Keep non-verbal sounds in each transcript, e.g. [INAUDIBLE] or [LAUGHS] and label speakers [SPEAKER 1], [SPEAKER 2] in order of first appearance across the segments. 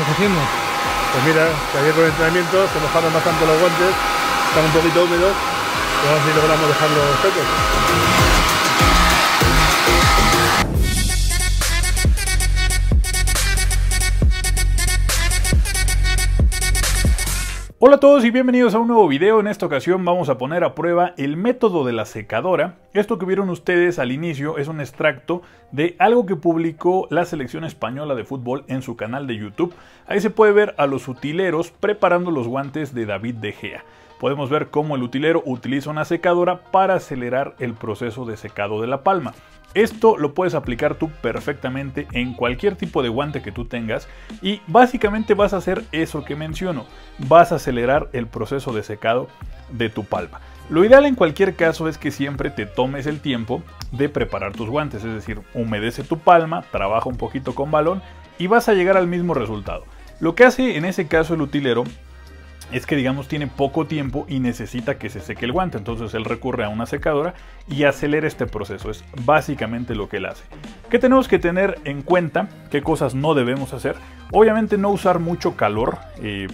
[SPEAKER 1] estás haciendo?
[SPEAKER 2] Pues mira, ayer con el entrenamiento se mojaron bastante los guantes, están un poquito húmedos, vamos a ver si logramos dejarlos secos.
[SPEAKER 3] Hola a todos y bienvenidos a un nuevo video. En esta ocasión vamos a poner a prueba el método de la secadora. Esto que vieron ustedes al inicio es un extracto de algo que publicó la selección española de fútbol en su canal de YouTube. Ahí se puede ver a los utileros preparando los guantes de David De Gea. Podemos ver cómo el utilero utiliza una secadora para acelerar el proceso de secado de la palma. Esto lo puedes aplicar tú perfectamente en cualquier tipo de guante que tú tengas y básicamente vas a hacer eso que menciono, vas a acelerar el proceso de secado de tu palma. Lo ideal en cualquier caso es que siempre te tomes el tiempo de preparar tus guantes, es decir, humedece tu palma, trabaja un poquito con balón y vas a llegar al mismo resultado. Lo que hace en ese caso el utilero es que digamos tiene poco tiempo y necesita que se seque el guante, entonces él recurre a una secadora y acelera este proceso, es básicamente lo que él hace. ¿Qué tenemos que tener en cuenta? ¿Qué cosas no debemos hacer? Obviamente no usar mucho calor, eh,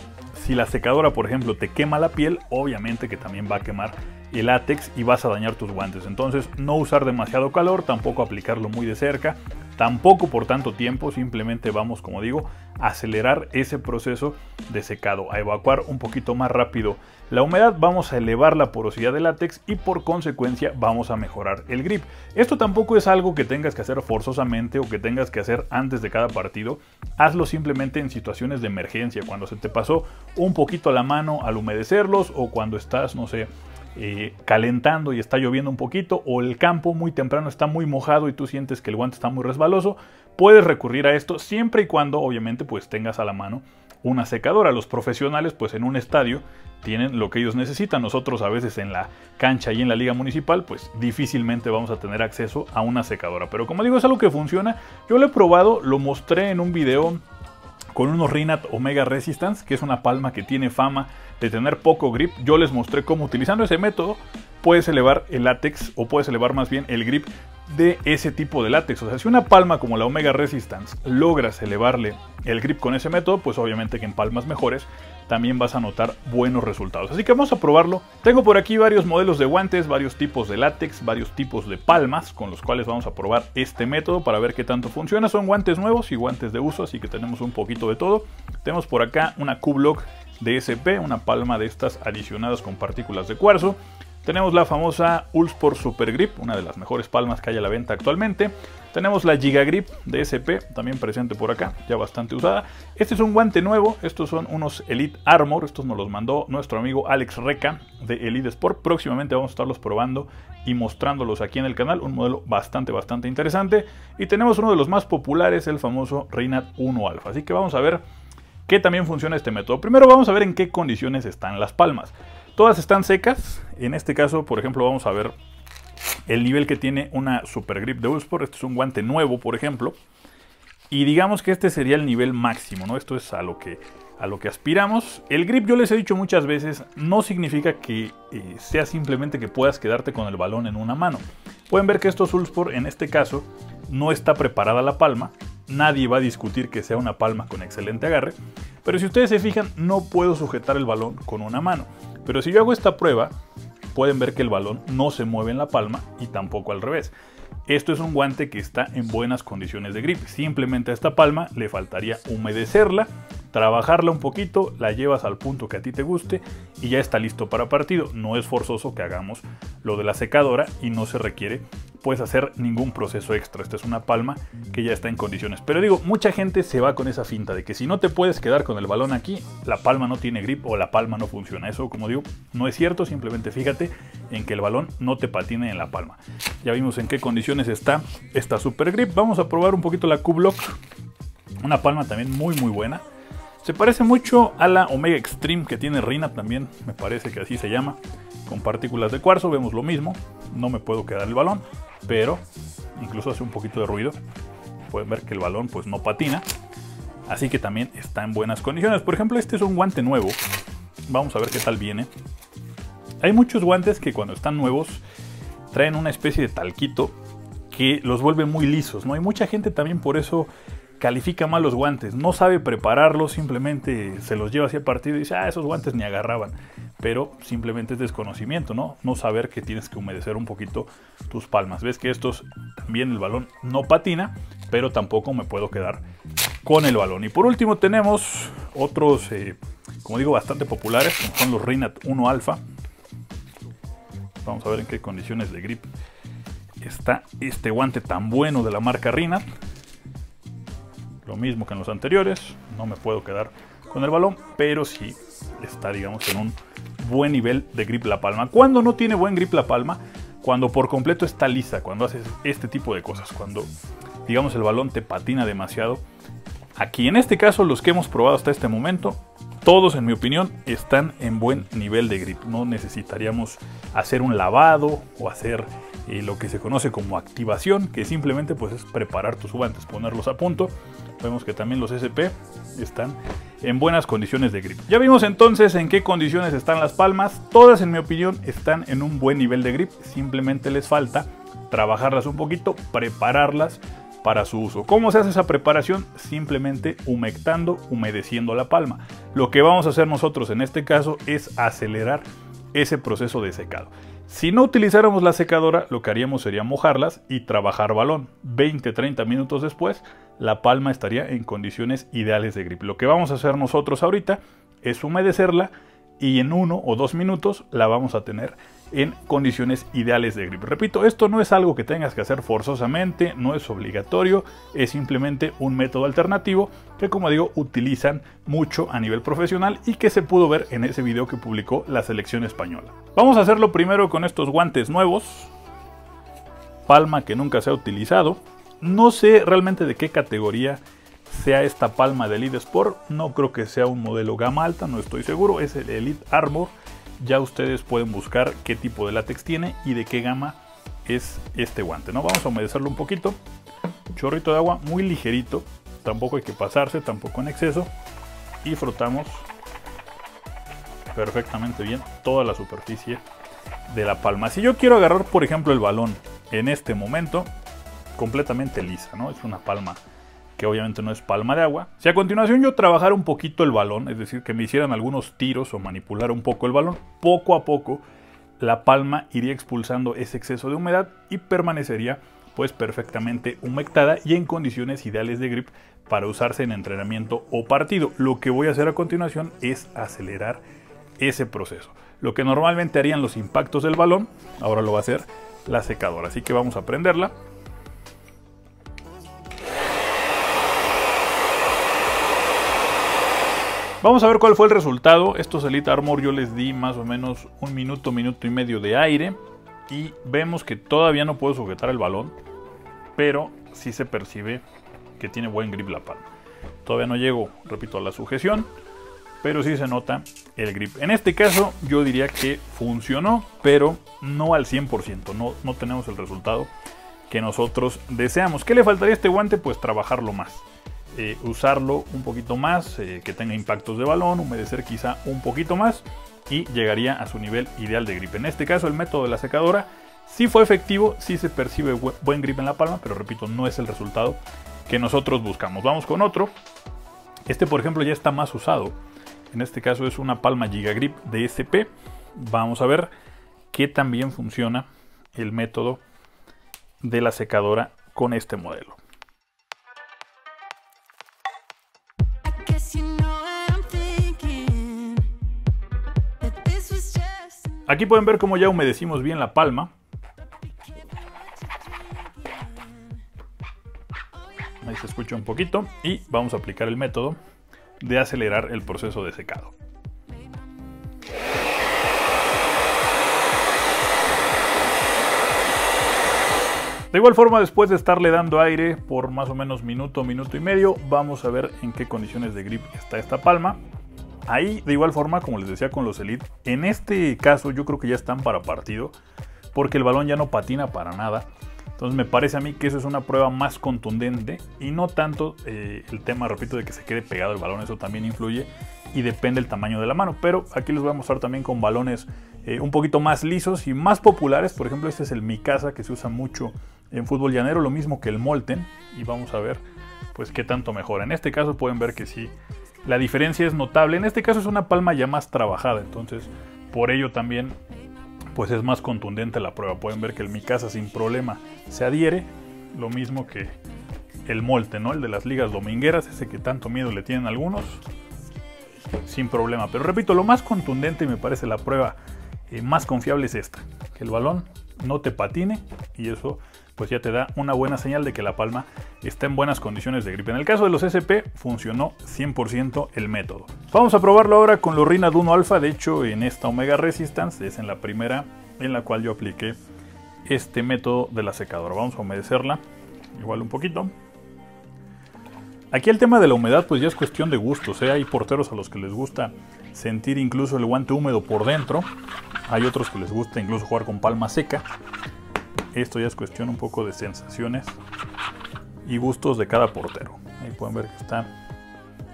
[SPEAKER 3] si la secadora por ejemplo te quema la piel, obviamente que también va a quemar el látex y vas a dañar tus guantes, entonces no usar demasiado calor, tampoco aplicarlo muy de cerca, Tampoco por tanto tiempo, simplemente vamos, como digo, a acelerar ese proceso de secado, a evacuar un poquito más rápido la humedad, vamos a elevar la porosidad del látex y por consecuencia vamos a mejorar el grip. Esto tampoco es algo que tengas que hacer forzosamente o que tengas que hacer antes de cada partido, hazlo simplemente en situaciones de emergencia, cuando se te pasó un poquito la mano al humedecerlos o cuando estás, no sé, eh, calentando y está lloviendo un poquito o el campo muy temprano está muy mojado y tú sientes que el guante está muy resbaloso, puedes recurrir a esto siempre y cuando obviamente pues tengas a la mano una secadora. Los profesionales pues en un estadio tienen lo que ellos necesitan. Nosotros a veces en la cancha y en la liga municipal pues difícilmente vamos a tener acceso a una secadora. Pero como digo es algo que funciona. Yo lo he probado, lo mostré en un video con unos Rinat Omega Resistance, que es una palma que tiene fama de tener poco grip. Yo les mostré cómo utilizando ese método puedes elevar el látex o puedes elevar más bien el grip de ese tipo de látex. O sea, si una palma como la Omega Resistance logras elevarle el grip con ese método, pues obviamente que en palmas mejores también vas a notar buenos resultados. Así que vamos a probarlo. Tengo por aquí varios modelos de guantes, varios tipos de látex, varios tipos de palmas con los cuales vamos a probar este método para ver qué tanto funciona. Son guantes nuevos y guantes de uso, así que tenemos un poquito de todo. Tenemos por acá una Q-Block DSP, una palma de estas adicionadas con partículas de cuarzo. Tenemos la famosa Ulsport Super Grip, una de las mejores palmas que hay a la venta actualmente. Tenemos la Giga Grip DSP, también presente por acá, ya bastante usada. Este es un guante nuevo, estos son unos Elite Armor, estos nos los mandó nuestro amigo Alex Reca de Elite Sport. Próximamente vamos a estarlos probando y mostrándolos aquí en el canal, un modelo bastante, bastante interesante. Y tenemos uno de los más populares, el famoso Reinat 1 Alpha. Así que vamos a ver qué también funciona este método. Primero vamos a ver en qué condiciones están las palmas. Todas están secas. En este caso, por ejemplo, vamos a ver el nivel que tiene una Super Grip de Usport. Este es un guante nuevo, por ejemplo. Y digamos que este sería el nivel máximo, ¿no? Esto es a lo que, a lo que aspiramos. El grip, yo les he dicho muchas veces, no significa que eh, sea simplemente que puedas quedarte con el balón en una mano. Pueden ver que estos Ulsport, en este caso, no está preparada la palma. Nadie va a discutir que sea una palma con excelente agarre. Pero si ustedes se fijan, no puedo sujetar el balón con una mano. Pero si yo hago esta prueba, pueden ver que el balón no se mueve en la palma y tampoco al revés. Esto es un guante que está en buenas condiciones de grip. Simplemente a esta palma le faltaría humedecerla, trabajarla un poquito, la llevas al punto que a ti te guste y ya está listo para partido. No es forzoso que hagamos lo de la secadora y no se requiere puedes hacer ningún proceso extra. Esta es una palma que ya está en condiciones. Pero digo, mucha gente se va con esa finta de que si no te puedes quedar con el balón aquí, la palma no tiene grip o la palma no funciona. Eso, como digo, no es cierto. Simplemente fíjate en que el balón no te patine en la palma. Ya vimos en qué condiciones está esta super grip. Vamos a probar un poquito la Q-Block. Una palma también muy muy buena. Se parece mucho a la Omega Extreme que tiene Rina también, me parece que así se llama. Con partículas de cuarzo vemos lo mismo, no me puedo quedar el balón pero incluso hace un poquito de ruido. Pueden ver que el balón pues no patina, así que también está en buenas condiciones. Por ejemplo, este es un guante nuevo. Vamos a ver qué tal viene. Hay muchos guantes que cuando están nuevos traen una especie de talquito que los vuelve muy lisos, ¿no? Hay mucha gente también por eso califica mal los guantes, no sabe prepararlos, simplemente se los lleva hacia el partido y dice, ah, esos guantes ni agarraban. Pero simplemente es desconocimiento, ¿no? No saber que tienes que humedecer un poquito tus palmas. Ves que estos también el balón no patina, pero tampoco me puedo quedar con el balón. Y por último tenemos otros, eh, como digo, bastante populares, son los Reinat 1 Alpha. Vamos a ver en qué condiciones de grip está este guante tan bueno de la marca Rinat. Lo mismo que en los anteriores, no me puedo quedar con el balón, pero sí está, digamos, en un buen nivel de grip la palma. Cuando no tiene buen grip la palma, cuando por completo está lisa, cuando haces este tipo de cosas, cuando, digamos, el balón te patina demasiado. Aquí en este caso, los que hemos probado hasta este momento, todos en mi opinión están en buen nivel de grip. No necesitaríamos hacer un lavado o hacer eh, lo que se conoce como activación, que simplemente pues es preparar tus guantes, ponerlos a punto. Vemos que también los SP están en buenas condiciones de grip. Ya vimos entonces en qué condiciones están las palmas. Todas en mi opinión están en un buen nivel de grip. Simplemente les falta trabajarlas un poquito, prepararlas para su uso. ¿Cómo se hace esa preparación? Simplemente humectando, humedeciendo la palma. Lo que vamos a hacer nosotros en este caso es acelerar ese proceso de secado. Si no utilizáramos la secadora, lo que haríamos sería mojarlas y trabajar balón. 20-30 minutos después, la palma estaría en condiciones ideales de grip. Lo que vamos a hacer nosotros ahorita es humedecerla y en uno o dos minutos la vamos a tener en condiciones ideales de grip. Repito, esto no es algo que tengas que hacer forzosamente, no es obligatorio, es simplemente un método alternativo que como digo utilizan mucho a nivel profesional y que se pudo ver en ese video que publicó la selección española. Vamos a hacerlo primero con estos guantes nuevos, palma que nunca se ha utilizado. No sé realmente de qué categoría sea esta palma de Elite Sport, no creo que sea un modelo gama alta, no estoy seguro, es el Elite Armor ya ustedes pueden buscar qué tipo de látex tiene y de qué gama es este guante. ¿no? Vamos a humedecerlo un poquito. Chorrito de agua muy ligerito. Tampoco hay que pasarse, tampoco en exceso. Y frotamos perfectamente bien toda la superficie de la palma. Si yo quiero agarrar, por ejemplo, el balón en este momento, completamente lisa, ¿no? Es una palma que obviamente no es palma de agua. Si a continuación yo trabajara un poquito el balón, es decir, que me hicieran algunos tiros o manipular un poco el balón, poco a poco la palma iría expulsando ese exceso de humedad y permanecería pues perfectamente humectada y en condiciones ideales de grip para usarse en entrenamiento o partido. Lo que voy a hacer a continuación es acelerar ese proceso. Lo que normalmente harían los impactos del balón, ahora lo va a hacer la secadora. Así que vamos a prenderla. Vamos a ver cuál fue el resultado. Estos Elite Armor yo les di más o menos un minuto, minuto y medio de aire. Y vemos que todavía no puedo sujetar el balón. Pero sí se percibe que tiene buen grip la palma. Todavía no llego, repito, a la sujeción. Pero sí se nota el grip. En este caso yo diría que funcionó, pero no al 100%. No, no tenemos el resultado que nosotros deseamos. ¿Qué le faltaría a este guante? Pues trabajarlo más. Eh, usarlo un poquito más, eh, que tenga impactos de balón, humedecer quizá un poquito más y llegaría a su nivel ideal de grip. En este caso el método de la secadora sí fue efectivo, sí se percibe buen grip en la palma, pero repito, no es el resultado que nosotros buscamos. Vamos con otro. Este por ejemplo ya está más usado. En este caso es una palma Giga Grip de SP. Vamos a ver qué también funciona el método de la secadora con este modelo. Aquí pueden ver cómo ya humedecimos bien la palma. Ahí se escucha un poquito y vamos a aplicar el método de acelerar el proceso de secado. De igual forma, después de estarle dando aire por más o menos minuto, minuto y medio, vamos a ver en qué condiciones de grip está esta palma. Ahí, de igual forma, como les decía con los Elite, en este caso yo creo que ya están para partido, porque el balón ya no patina para nada. Entonces me parece a mí que eso es una prueba más contundente y no tanto eh, el tema, repito, de que se quede pegado el balón, eso también influye y depende del tamaño de la mano. Pero aquí les voy a mostrar también con balones eh, un poquito más lisos y más populares. Por ejemplo, este es el Mikasa que se usa mucho en fútbol llanero, lo mismo que el Molten. Y vamos a ver pues qué tanto mejora. En este caso pueden ver que sí, la diferencia es notable. En este caso es una palma ya más trabajada, entonces por ello también pues es más contundente la prueba. Pueden ver que el Mikasa sin problema se adhiere, lo mismo que el Molte, ¿no? El de las ligas domingueras, ese que tanto miedo le tienen algunos, sin problema. Pero repito, lo más contundente y me parece la prueba eh, más confiable es esta, que el balón no te patine y eso pues ya te da una buena señal de que la palma está en buenas condiciones de grip. En el caso de los SP funcionó 100% el método. Vamos a probarlo ahora con los Rina Duno Alpha, de hecho en esta Omega Resistance es en la primera en la cual yo apliqué este método de la secadora. Vamos a humedecerla igual un poquito. Aquí el tema de la humedad pues ya es cuestión de gustos, ¿eh? hay porteros a los que les gusta sentir incluso el guante húmedo por dentro, hay otros que les gusta incluso jugar con palma seca, esto ya es cuestión un poco de sensaciones y gustos de cada portero. Ahí pueden ver que está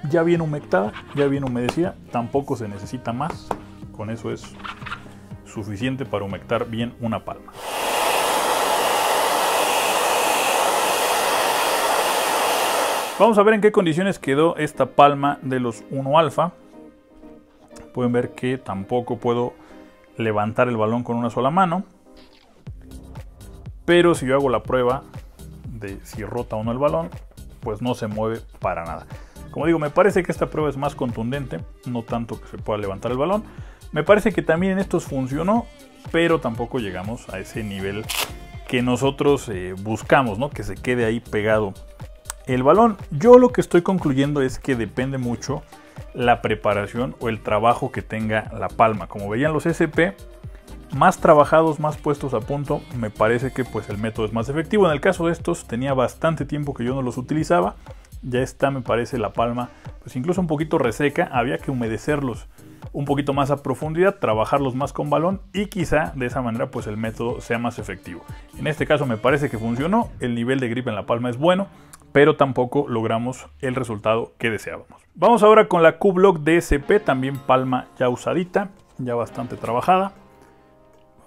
[SPEAKER 3] ya bien humectada, ya bien humedecida. Tampoco se necesita más. Con eso es suficiente para humectar bien una palma. Vamos a ver en qué condiciones quedó esta palma de los 1 alfa. Pueden ver que tampoco puedo levantar el balón con una sola mano. Pero si yo hago la prueba de si rota o no el balón, pues no se mueve para nada. Como digo, me parece que esta prueba es más contundente, no tanto que se pueda levantar el balón. Me parece que también en estos funcionó, pero tampoco llegamos a ese nivel que nosotros eh, buscamos, ¿no? Que se quede ahí pegado el balón. Yo lo que estoy concluyendo es que depende mucho la preparación o el trabajo que tenga la palma. Como veían los SP, más trabajados, más puestos a punto, me parece que pues el método es más efectivo. En el caso de estos tenía bastante tiempo que yo no los utilizaba. Ya está, me parece, la palma pues incluso un poquito reseca. Había que humedecerlos un poquito más a profundidad, trabajarlos más con balón y quizá de esa manera pues el método sea más efectivo. En este caso me parece que funcionó, el nivel de grip en la palma es bueno, pero tampoco logramos el resultado que deseábamos. Vamos ahora con la Q-Block DSP, también palma ya usadita, ya bastante trabajada.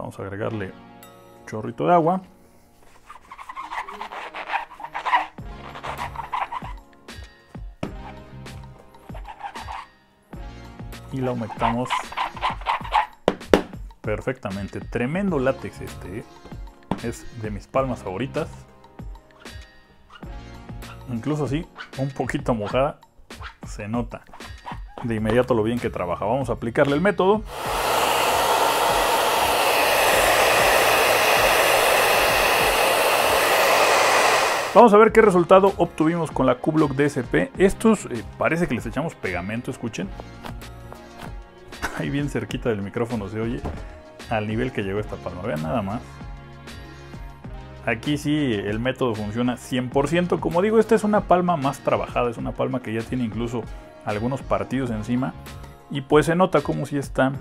[SPEAKER 3] Vamos a agregarle un chorrito de agua. Y la humectamos perfectamente. Tremendo látex este. ¿eh? Es de mis palmas favoritas. Incluso así, un poquito mojada, se nota de inmediato lo bien que trabaja. Vamos a aplicarle el método. Vamos a ver qué resultado obtuvimos con la Q-Block DSP. Estos eh, parece que les echamos pegamento, escuchen. [LAUGHS] Ahí bien cerquita del micrófono se oye al nivel que llegó esta palma. Vean nada más. Aquí sí el método funciona 100%. Como digo, esta es una palma más trabajada. Es una palma que ya tiene incluso algunos partidos encima. Y pues se nota como si está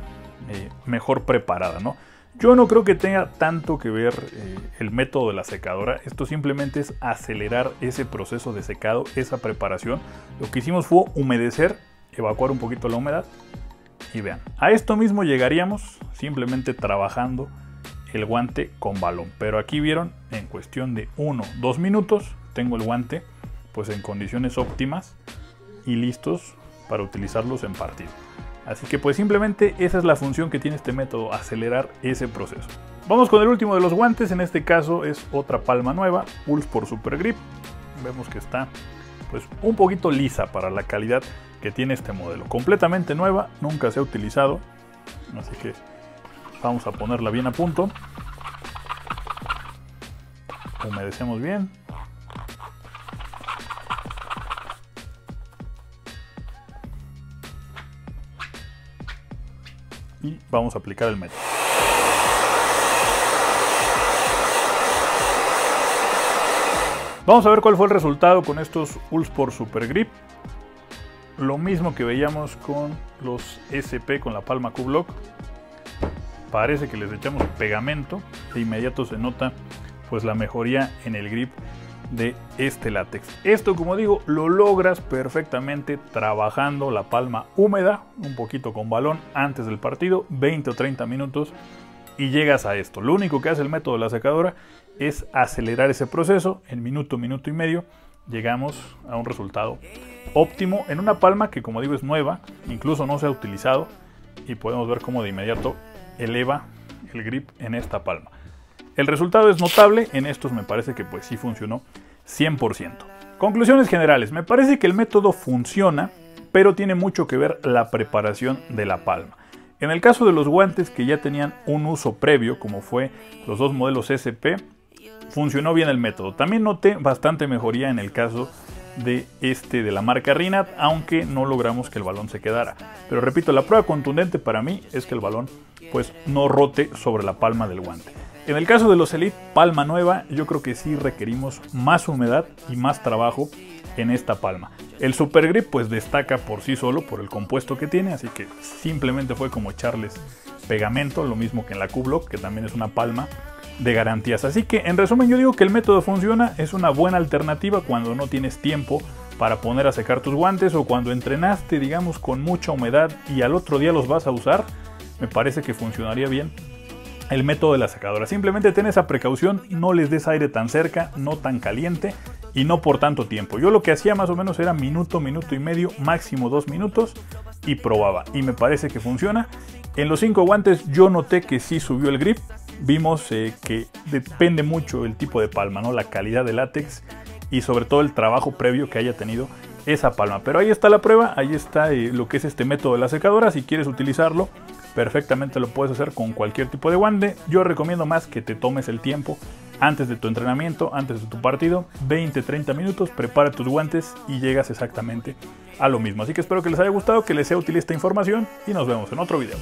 [SPEAKER 3] eh, mejor preparada, ¿no? Yo no creo que tenga tanto que ver eh, el método de la secadora. Esto simplemente es acelerar ese proceso de secado, esa preparación. Lo que hicimos fue humedecer, evacuar un poquito la humedad. Y vean, a esto mismo llegaríamos simplemente trabajando el guante con balón. Pero aquí vieron, en cuestión de 1, 2 minutos, tengo el guante pues en condiciones óptimas y listos para utilizarlos en partido. Así que pues simplemente esa es la función que tiene este método, acelerar ese proceso. Vamos con el último de los guantes, en este caso es otra palma nueva, Pulse por Super Grip. Vemos que está pues un poquito lisa para la calidad que tiene este modelo. Completamente nueva, nunca se ha utilizado, así que vamos a ponerla bien a punto. Humedecemos bien. Vamos a aplicar el método. Vamos a ver cuál fue el resultado con estos Ulsport Super Grip. Lo mismo que veíamos con los SP con la palma Q-Block. Parece que les echamos pegamento. De inmediato se nota pues la mejoría en el grip de este látex. Esto, como digo, lo logras perfectamente trabajando la palma húmeda, un poquito con balón antes del partido, 20 o 30 minutos y llegas a esto. Lo único que hace el método de la secadora es acelerar ese proceso en minuto, minuto y medio llegamos a un resultado óptimo en una palma que como digo es nueva, incluso no se ha utilizado y podemos ver cómo de inmediato eleva el grip en esta palma. El resultado es notable, en estos me parece que pues sí funcionó 100%. Conclusiones generales, me parece que el método funciona, pero tiene mucho que ver la preparación de la palma. En el caso de los guantes que ya tenían un uso previo, como fue los dos modelos SP, funcionó bien el método. También noté bastante mejoría en el caso de este de la marca Rinat, aunque no logramos que el balón se quedara. Pero repito, la prueba contundente para mí es que el balón pues no rote sobre la palma del guante. En el caso de los Elite palma nueva, yo creo que sí requerimos más humedad y más trabajo en esta palma. El Super Grip pues destaca por sí solo por el compuesto que tiene, así que simplemente fue como echarles pegamento, lo mismo que en la Q-Block, que también es una palma de garantías. Así que en resumen yo digo que el método funciona, es una buena alternativa cuando no tienes tiempo para poner a secar tus guantes o cuando entrenaste digamos con mucha humedad y al otro día los vas a usar, me parece que funcionaría bien el método de la secadora. Simplemente ten esa precaución, no les des aire tan cerca, no tan caliente y no por tanto tiempo. Yo lo que hacía más o menos era minuto, minuto y medio, máximo dos minutos y probaba. Y me parece que funciona. En los cinco guantes yo noté que sí subió el grip, vimos eh, que depende mucho el tipo de palma, ¿no? la calidad del látex y sobre todo el trabajo previo que haya tenido esa palma. Pero ahí está la prueba, ahí está eh, lo que es este método de la secadora. Si quieres utilizarlo, perfectamente lo puedes hacer con cualquier tipo de guante. Yo recomiendo más que te tomes el tiempo antes de tu entrenamiento, antes de tu partido, 20-30 minutos, prepara tus guantes y llegas exactamente a lo mismo. Así que espero que les haya gustado, que les sea útil esta información y nos vemos en otro video.